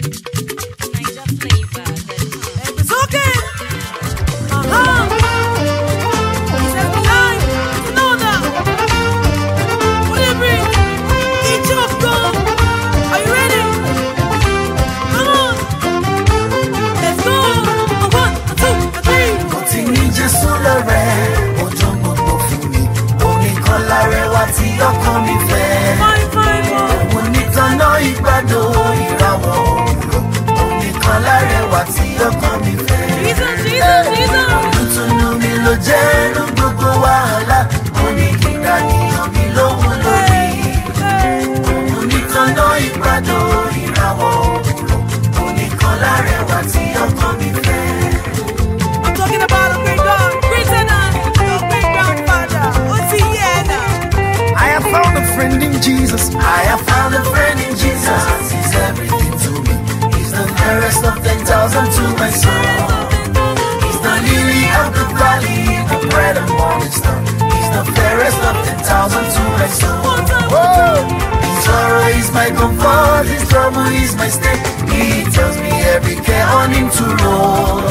Thank you. Jesus. I have found a friend in Jesus. He's everything to me. He's the fairest of 10,000 to my soul. He's the lily of the valley, the bread of morning star. He's the fairest of 10,000 to my soul. Whoa! His sorrow is my comfort, his trouble is my stay. He tells me every care on him to roll.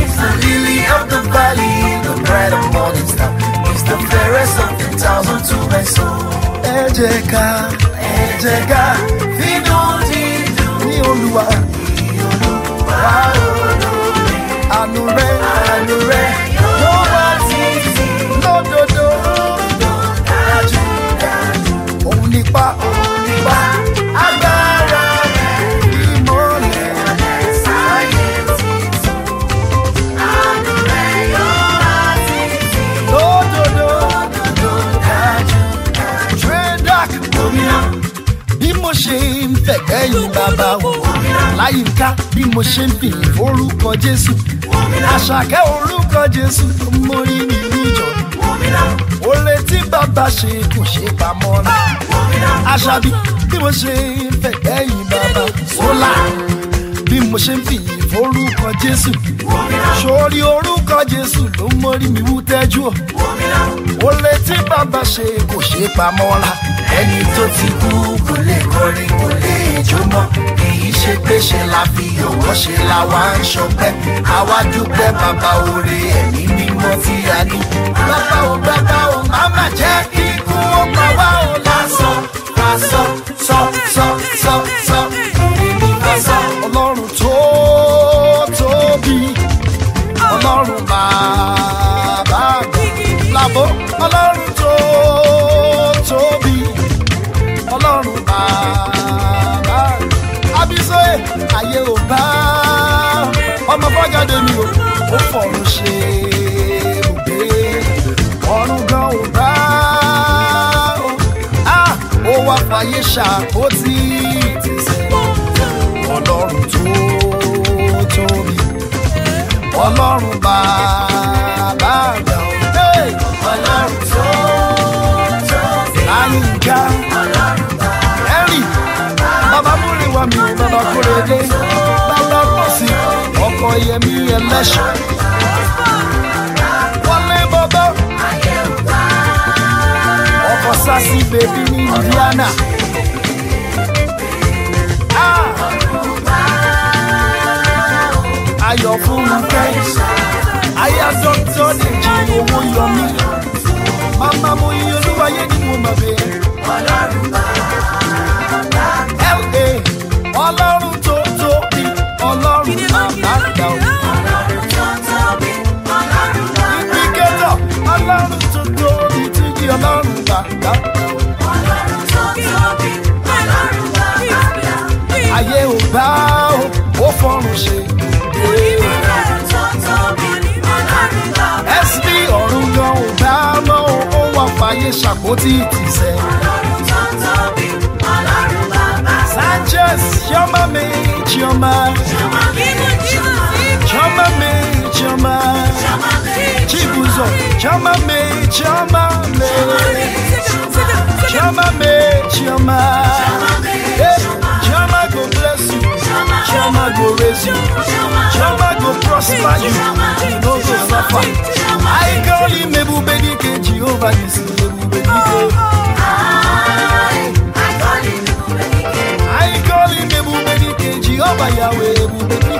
He's the lily of the valley, the bread of morning star. He's the fairest of 10,000 to my soul. jẹ́ ká ẹ jẹ́ ká fínú dídùn ní olúwa ní olúwa mo ṣe ń pè orúkọ jésù àṣàkẹ́ orúkọ jésù mo rí nínú ìjọ ó lè tí bàbá ṣe kò ṣe pamọ́ náà àṣàbí bí mo ṣe ń fẹ̀gbẹ́ yìí bàbá sólà bí mo ṣe ń pè orúkọ jésù sórí orúkọ jésù ló mọ rí mi wú tẹ́jú ó tí bàbá ṣe kò ṣe pamọ́ la. ẹni tó ti kú kò lè kọrin kò lè jó mọ́ èyí ṣe pé ṣe la fi yọ̀wọ́ ṣe la wá ń ṣọpẹ́ àwa dúpẹ́ bàbá oore ẹ̀mí mímọ́ tí a ní. bàbá o bàbá o má má jẹ́ ikú ó pa wá o lásán lásán sọ sọ sọ. ó wá fàyè ṣàkótì ọlọ́run tó tóbi ọlọ́run bàbá àgbà ọlọ́run tó tóbi àyíká ẹ̀rì bàbá múre wá bàbá kúrèdè sí ọkọ̀ yẹmí ẹlẹ́ṣọ̀. Sassy baby in Indiana. Ah. Ayọ̀ fún mi kẹ́, aya dọ́tọ́ lè jí owó yọ mí. Màmá mo yí olúwa yé ni mo mọ̀ bẹ́ẹ̀. Ọlọ́run bá a. gbà. ọlọ́run tó tóbi ọlọ́run ayé ò bá o ó fọrùn ṣe. sb ọ̀run gan ò bá mọ́ o ó wà fàyè ṣàpótí ìtìsẹ̀. Sanchez chioma mi chioma. chioma mi chioma chioma mi. Chama Chibuzo Chama me Chama me Chama me Chama Chama go bless you Chama go raise you Chama go prosper you no go suffer I call him Ebubedike Jehovah is Ebubedike I call him Ebubedike Jehovah Yahweh Ebubedike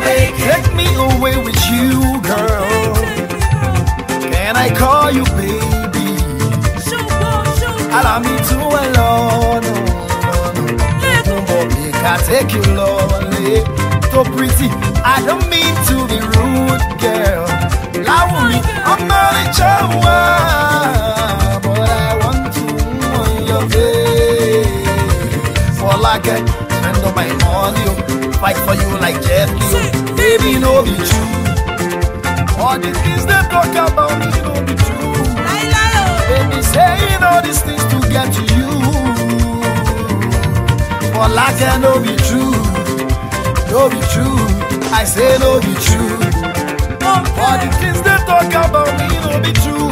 baby. Take me away with you, girl. Can I call you baby? Allow me to alone. I take you lonely, so pretty. I don't mean to be rude, girl. Love me, I'm not a chihuahua, but I want to on your face. For like a no mind money, fight for you like Jet Li. Baby, no be true. All the things they talk about me no be true. Baby, saying all these things to get to you, but like I no be true, no be true. I say no be true. All the things they talk about me no be true.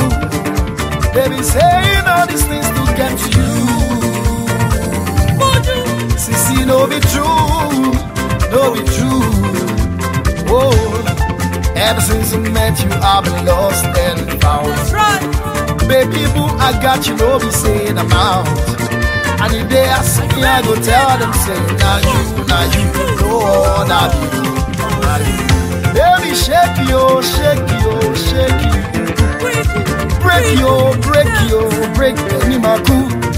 Baby, saying. know it true, know it true. Oh, ever since I met you, I've been lost and found. That's right. Baby boo, I got you, know me saying I'm out. And if they ask me, I go tell them, say, now you, now you, no, not you, not you. Baby, shake yo, shake yo, shake you. Break yo, break yo, break me, my cool.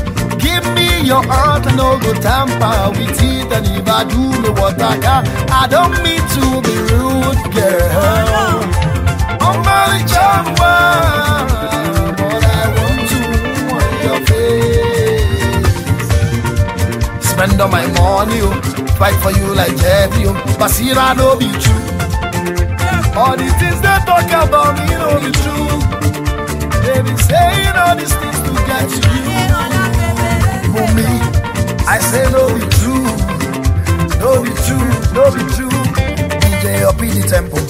Give me your heart, and no go tamper with it. And if I do me what I got, I don't mean to be rude, girl. I'm my child, but I want to want your face. Spend all my money, oh, fight for you like Jeffy, oh, but see, I know be true. All these things they talk about me, know be true. They be saying all these things to get to you. I say no be true, no be true, no be true. DJ up in the tempo.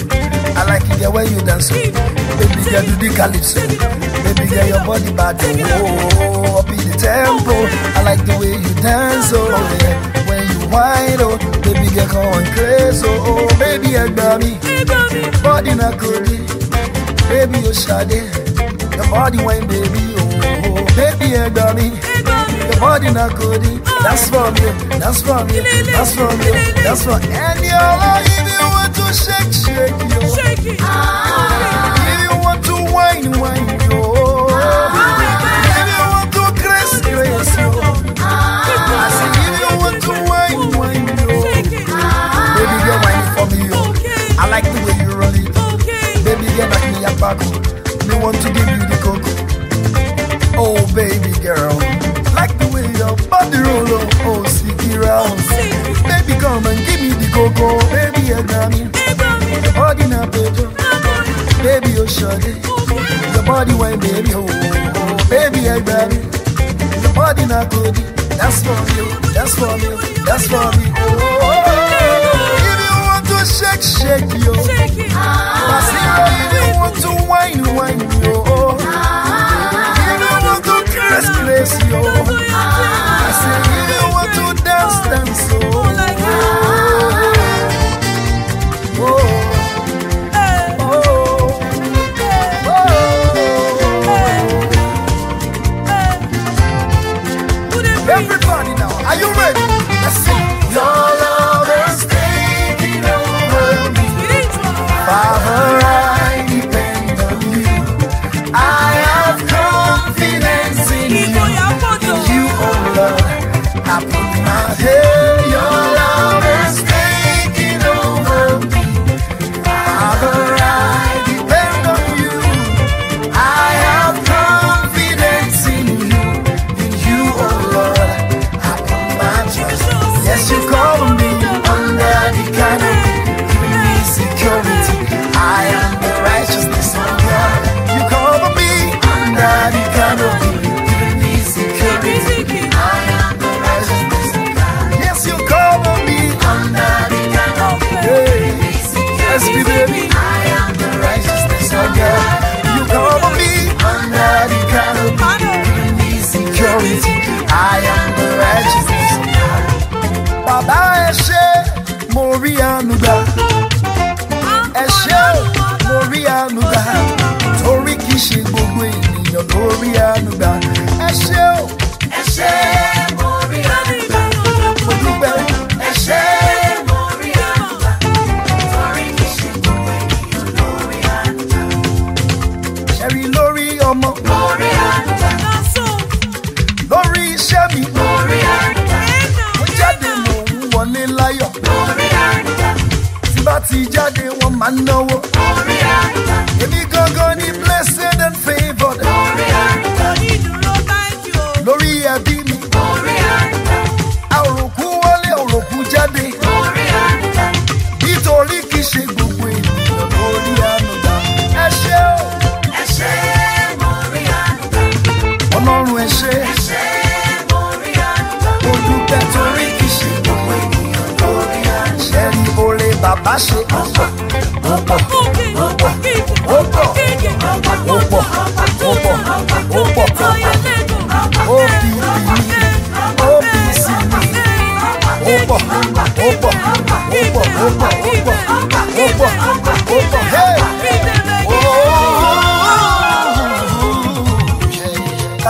I like it the way you dance. Baby girl do the calypso. Baby girl your body bad. Oh, up in the tempo. I like the way you dance. Oh yeah, when you whine oh, baby girl going crazy. Oh, oh. baby you got me, body not curly. Baby you shady, your body wine baby. Oh, oh. baby you got me. Modena Cody, that's for me, that's for me, that's for me, that's for And you if you want to shake, shake yo. Shake it. Ah. If you want to wine, wine yo. Ah. If you want to grace, grace yo. Ah. I say if you want to wine, wine yo. Ah. Baby, you're whining for me yo. Okay. I like the way you run it. Okay. Baby, get back me a back. Me want to be come and give me the go-go Baby, you got me Hugging up, baby Baby, you shut it Your body wine, baby, oh, Baby, I got me Your body not good That's for you. that's for me, oh, oh, that's for me Oh, oh, oh. If you want to shake, shake, yo Masira, if you want to whine, whine yo oh, If you want to curse, curse yo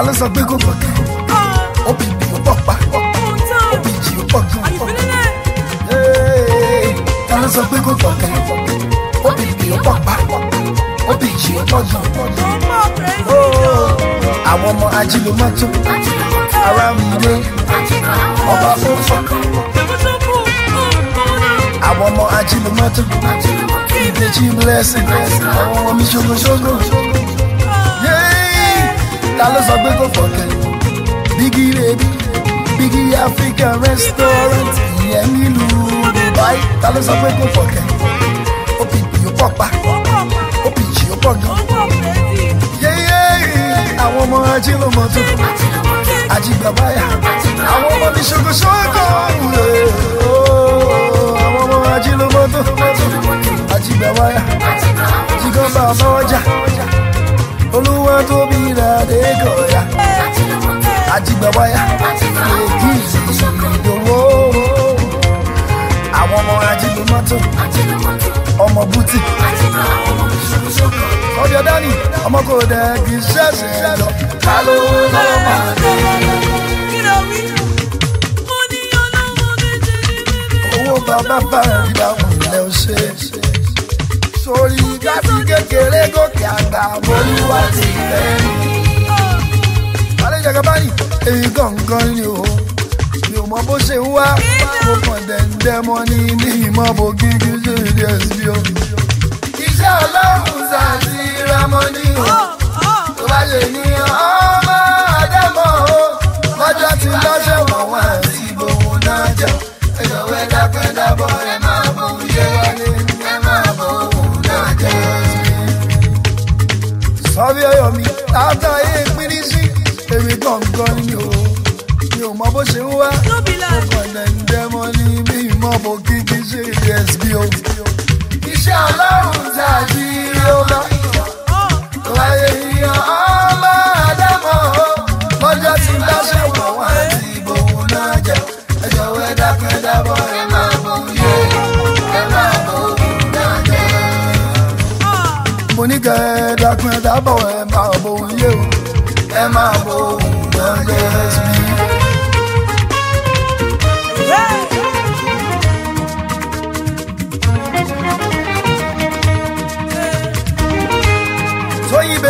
ló sọ pé kó fọ́ kẹ́ òbí bí ó pọ̀ pa òbí jì ó pọ̀ gan pọ̀ ta ló sọ pé kó bí ó pọ̀ pa òbí jì ó pọ̀ gan pọ̀ àwọn ọmọ ajílómọ́tò ara mi dé ọba fún àwọn ọmọ ajínigbọ́tò ìdèjì blessing àwọn ọmọ mi ṣogoṣogo ta ló sọ pé kò fọkẹ́ bígí bèbí bígí african restaurant ìyẹn nílùú Dubai ta ló sọ pé kò fọkẹ́ ó fi gbìyànjú pọ̀ pa ó fi jìyànjú pọ̀ gan. yéyé àwọn ọmọ ajílọmọ tuntun ajigbabaya àwọn ọmọ mi ṣokoṣoko oh, àwọn ọmọ ajílọmọ tuntun ajigbabaya jígan bá ọmọ ọjà olúwa tóbi ìràdé gọ̀ọ́yà ajigbawaya èjì ìdòwò àwọn ọmọ ajílùmọ́tò ọmọ bútì ọdẹ dání ọmọ kò dẹ kì í ṣẹ̀ṣẹ̀ lọ ká ló lọ́wọ́ máa dé. owó bàbá bá rí báwọn ilẹ̀ ó ṣe é ṣe sórí láti kékeré gòkè àgbà bolúwa ti fẹ́ mi. àlejò kaba yìí èyí gangan ni o mi ò mọ bó ṣe ń wá mo kàn dẹ̀ǹdẹ̀ mọ́ ní ní ìmọ̀ bò gígí ṣe ìdí ẹ̀sìn o. iṣẹ́ ọlọ́run ṣàti ramọ́ ni o tó bá lè ní ọmọ àdẹ́mọ̀ o lọ́jọ́ tí lọ́ṣẹ̀ wọ̀n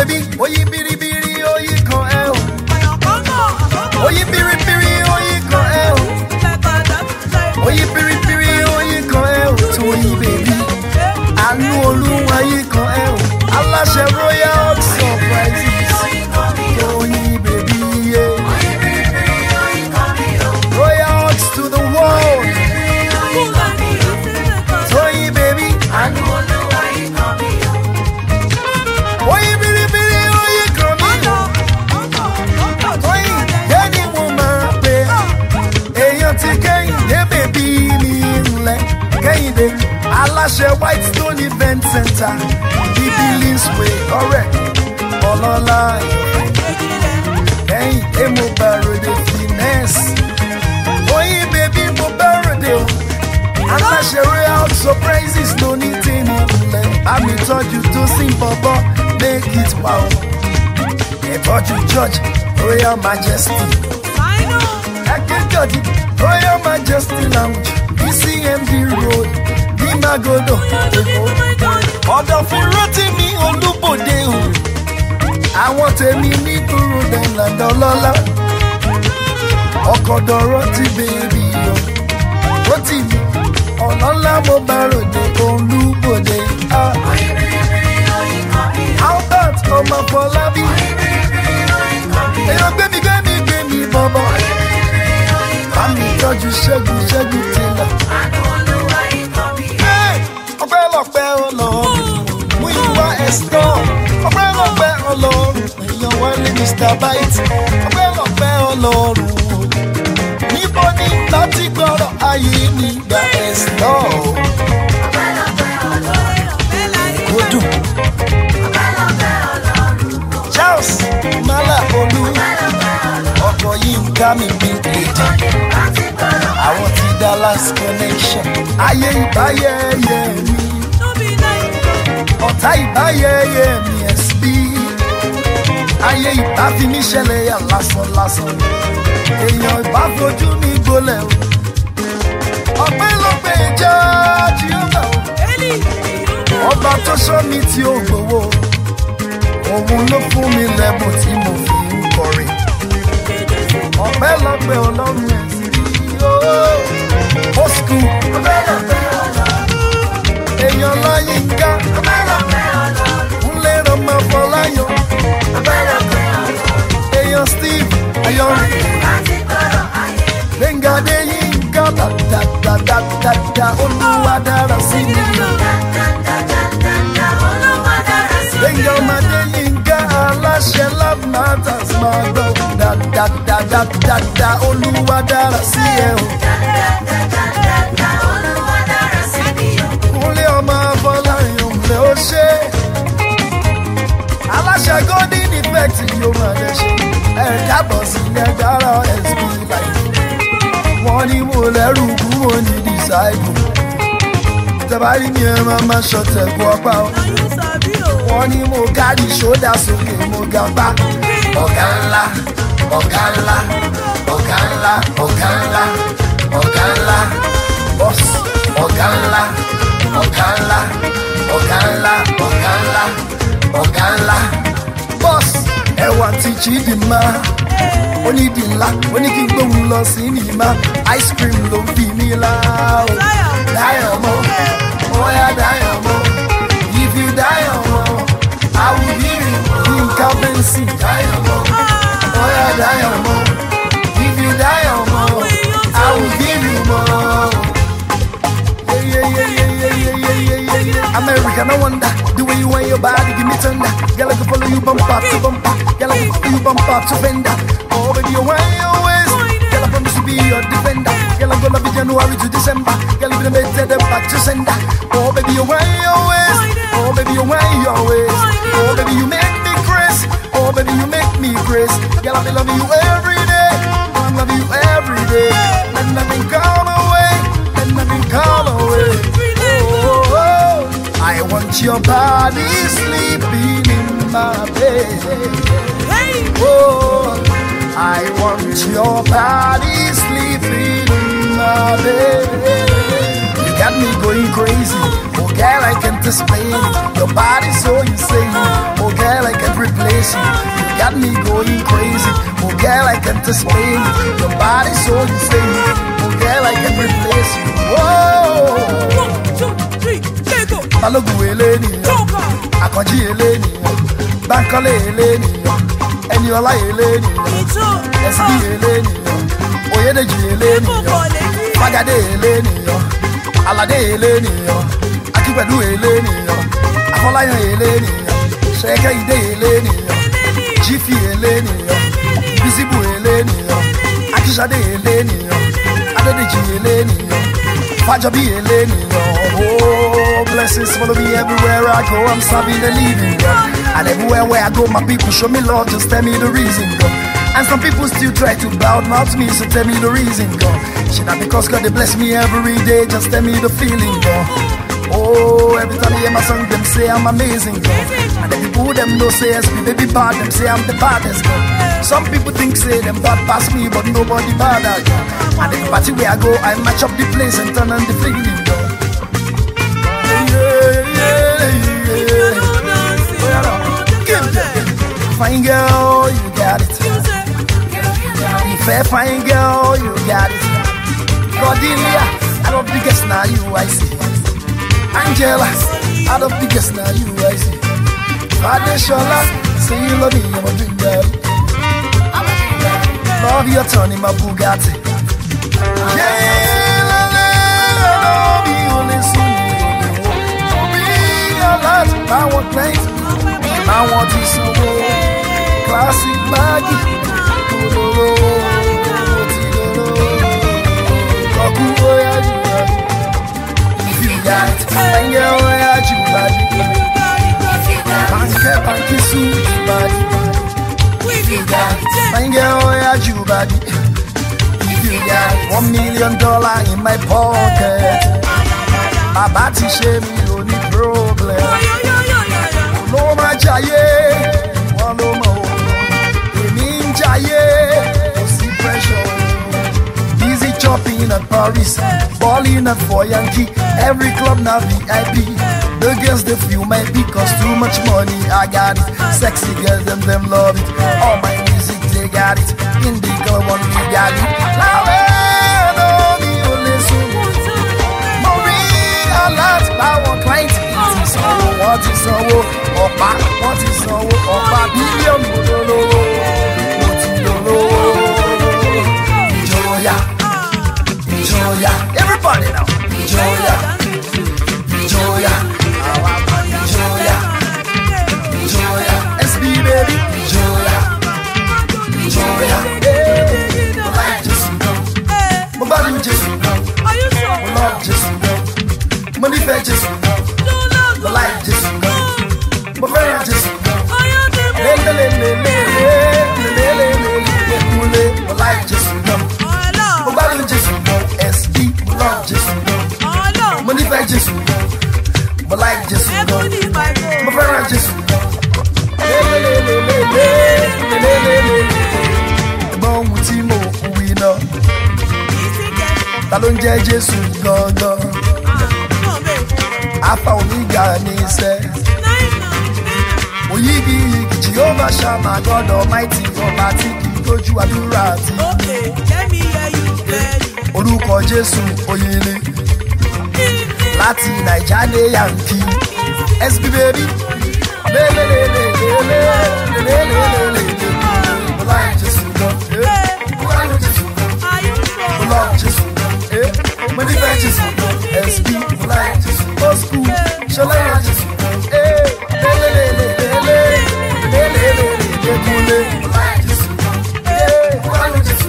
baby. Oh, you bitty lọ́la. Ẹyin dé mo bẹ̀rù de finesse. Oyin bèbí mo bẹ̀rù de o. Aláṣẹ royal surprises ló ní tèmi lẹ̀. Bámi tọ́jú tó sì ń bọ̀bọ̀ make it wow. Ìtọ́jú George Royal Majesty. Akẹ́kọ̀ọ́dì Royal Majesty Lounge ní CMD Road ní Magodo. Ọ̀dọ̀ fún Rotimi Olúbọ̀dé o àwọn tèmi ní kúrú dẹ̀ńdà lọ́lá ọkọ̀ dọ̀rọ̀ ti bèbí yọ ó ti mú ọ̀nà ńlá mo bá ròde olúbòde. Ah. Albert ọmọ Fọlábí. ká mi bí gbèdé. Àwọn ti Dallas connection. Ayé ìbáyẹyẹ mi. Ọ̀tá ìbáyẹyẹ mi SB. Ayé ìbá fi mí ṣẹlẹ̀ yà lásán lásán. Èèyàn ìbá fojú mi gbolẹ̀ o. Ọ̀pẹ́ ló pè jẹ́ Jehova o. Ọba tó sọ mi tí ó gbowó. Òun ló fún mi lẹ́bùn tí mo fi ń kọrin ọpẹ́ lọ́pẹ́ ọlọ́run ẹ̀ sì rí o. ó sùkú. ọpẹ́ lọ́pẹ́ ọlọ́run. èèyàn láyé ká. ọpẹ́ lọ́pẹ́ ọlọ́run. ń lè ràn máa fọ láyọ̀. ọpẹ́ lọ́pẹ́ ọlọ́run. èèyàn steve ayọ̀rìn. gbẹ̀ngà dé yín ká dàdàdàdàdà olúwa dára sí mi. gbẹ̀ngà ọmọdé what matters my God da da da da da da oluwa dara sí ẹ o. da da da da da o. Kúnlé ọmọ Afọláyàn lè ó ṣe. aláṣẹ golden effect yóò máa lè ṣe. ẹ kábọ̀ sí ẹgbàrá SB Life. wọ́n ní mo lẹ́rù kú mo ní disciple. tẹ̀bá rí mi ẹ máa máa ṣọ̀tẹ̀ kú ọgbà o wọ́n ní mo kárí ṣódà sókè mo ga bá. ọ̀gá ńlá ọ̀gá ńlá ọ̀gá ńlá ọ̀gá ńlá ọ̀gá ńlá bọ́ọ̀sì ọ̀gá ńlá ọ̀gá ńlá ọ̀gá ńlá ọ̀gá ńlá ọ̀gá ńlá bọ́ọ̀sì ẹwà ti chidi ma ó ní di ńlá ó ní kí n gbóhùn lọ sí nìyíma ice cream ló ń fi mí la ó dáyọ̀ mọ́ ó yá dáyọ̀. your body, give me thunder. Girl, I can follow you bump up to bump up. Girl, I can follow you bump up to bend up. Oh, baby, you're your waist. Girl, I promise to be your defender. Girl, I'm gonna be January to December. Girl, even better than back to sender. Oh, baby, you're your waist. Oh, baby, you're your waist. Oh, baby, you make me crazy. Oh, baby, you make me crazy. Girl, I be loving you every day. I'm loving you every day. Let nothing come away. Let nothing come away want your body sleeping in my bed. Hey. Oh, I want your body sleeping in my bed. You got me going crazy. Oh, girl, I can't explain. Your body's so insane. Oh, girl, I can't replace you. You got me going crazy. Oh, girl, I can't explain. Your body's so insane. Oh, girl, I can't replace you. Whoa. balógun eléènìyàn àkànjí eléènìyàn bánkọ́lé eléènìyàn ẹniọlá eléènìyàn ẹsibí eléènìyàn oyèdèjì eléènìyàn fagádé eléènìyàn aládé eléènìyàn akípẹ̀lú eléènìyàn afọláyàn eléènìyàn sẹ́kẹ́ ìdé eléènìyàn jífì eléènìyàn bísíbù eléènìyàn akíṣadé eléènìyàn adédèjì eléènìyàn fàjọbí eléènìyàn ooo. blessings follow me everywhere I go. I'm serving the living God. And everywhere where I go, my people show me love. Just tell me the reason, God. And some people still try to badmouth me, so tell me the reason, God. Should I because God they bless me every day? Just tell me the feeling, God. Oh, every time I hear my song, them say I'm amazing, God. And the people them know say baby they be bad, them say I'm the baddest, God. Some people think say them bad past me, but nobody bad, God. And every party where I go, I match up the place and turn on the feeling, God. Fine girl, you got it. Fair fine girl, you got it. Cordelia, out of biggest now you I see. Angela, out of biggest now you I see. Father Shola, say you love me, I'm a big girl. Love your turn in my Bugatti. Yeah. báwọn claims báwọn ti sanwó classic báàgì kòlòlò òtìlòlò ìkọ̀kú bóyá jùlọ ìfìyà ẹ̀yẹ bóyá jùlọ bàǹkẹ́ bàǹkì sùn ìbàdí ìfìyà ẹ̀yẹ bóyá jùlọ ìfìyà one million dollar in my pocket My ti ṣe mi ò ní jayé wọ́n ló mọ̀ ọ́ èmi ń jayé kò sí pressure. Busy chopping at Paris, balling at for Yankee, every club now VIP. The girls they feel my beat cause too much money I got it. Sexy girls them them love it. All my music they got it. Indigo one we got it. Love it. láti bá power, client So sanwó wọn ti sanwó ọ̀pá wọ́n ti sanwó ọ̀pá bílíọ̀nù lólówó mo ti lólówó ìjọya ìjọya everybody now ìjọya. Jésù gangan. Afa Omega ní sẹ́. Oyigi igi Jehovah Shammah God Almighty ọba tí kì í dojú àdúrà tí. Okay, let me hear you clearly. Orúkọ Jésù Oyinle. Láti Naija dé Yankí. SB baby. Lélelelelelelelelelele. We defend Jesus. speak like Jesus. Old school. Shall I like Jesus? Hey. Lele, lele, lele. Lele, lele, lele. Like Jesus. Hey. Follow Jesus.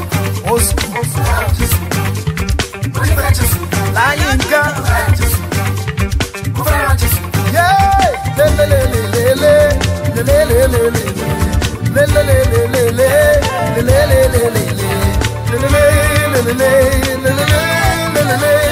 Old school. Follow Jesus. We defend Jesus. Lion God. Like Jesus. Follow Jesus. Yeah. Lele, lele, lele. Lele, lele, lele. Lele, lele, lele. Lele, lele, lele. Lele, lele, lele. Lele, lele, lele lele.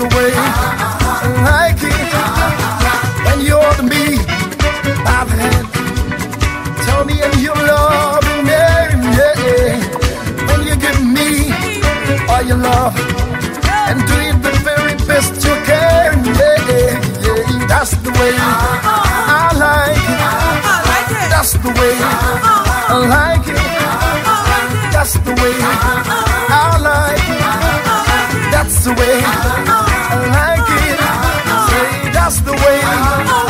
the way I can. And you're the me I've had. Tell me if you love me, yeah. And you give me all your love and do it the very best you can, yeah. yeah. That's the way I like it. That's the way I like it. That's the way I like it. That's the way that's the way.